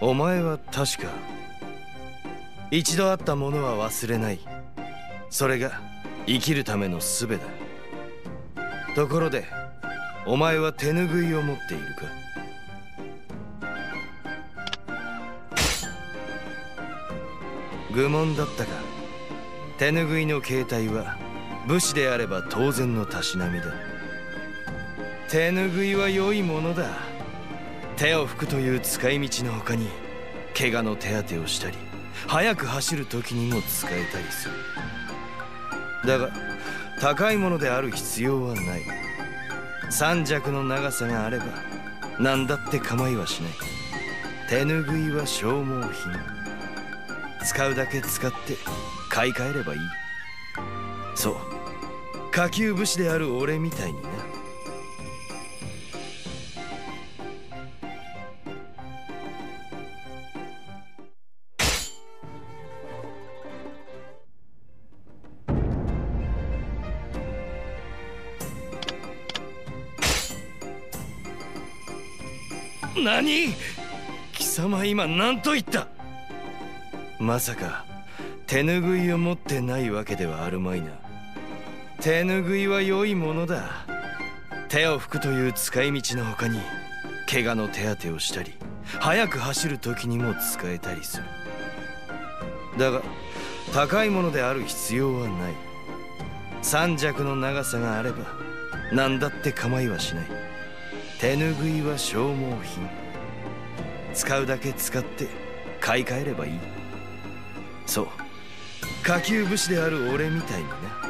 お前は確か。一度会ったものは忘れない。それが生きるための術だ。ところでお前は手ぬぐいを持っているか？愚問だったが手ぬぐいの形態は武士であれば当然のたしなみだ。手ぬぐいは良いものだ。手を拭くという使い道の他に怪我の手当てをしたり速く走る時にも使えたりするだが高いものである必要はない。三尺の長さがあれば何だって構いはしない。手ぬぐいは消耗品。使うだけ使って買い替えればいい。そう。下級武士である俺みたいにな。何？貴様今何と言った？まさか手ぬぐいを持ってないわけではあるまいな。手ぬぐいは良いものだ。手を拭くという使い道の他に怪我の手当てをしたり速く走る時にも使えたりする。だが高いものである必要はない。三尺の長さがあれば何だって構いはしない。手ぬぐいは消耗品。使うだけ使って買い替えればいい。そう。下級武士である俺みたいにな